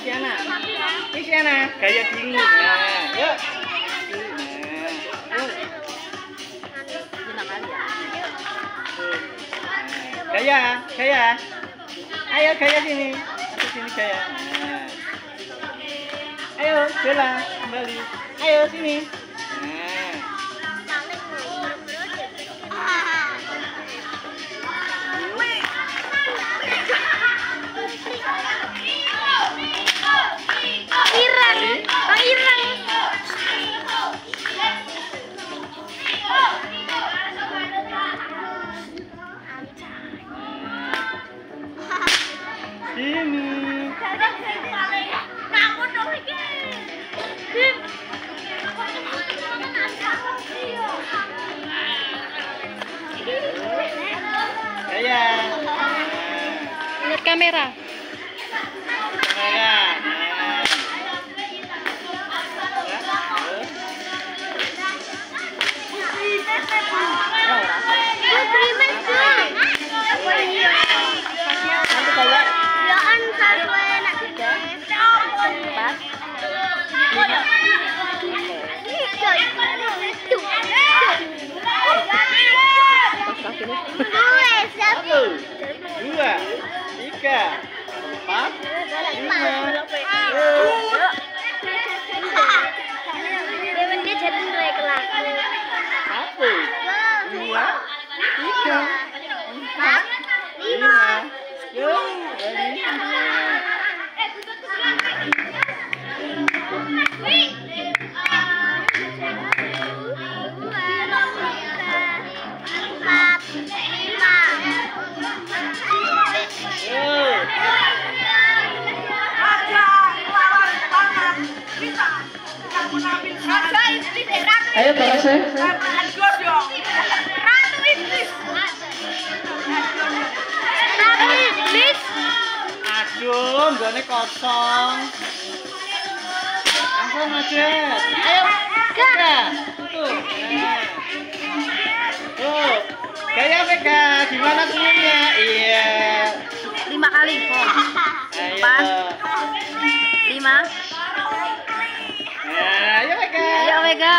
Isyana. Isyana, gaya bingung. Nah, yuk. Nah, ya Tuh. Nah, Gaya, gaya. Ayo gaya sini. Aku sini gaya. Nah. Ayo, Bella, kembali. Ayo sini. Gaya. Nah. lihat kamera Kamera. Nah. Tiga, empat, ayo terus ya Aduh, gone kosong. Langsung aja. Ayo. Vega. Tuh. Nah. Tuh. Gaya Vega, gimana senyumnya? Iya. lima kali Ayo. Empat. lima Nah, ayo Vega. ayo Vega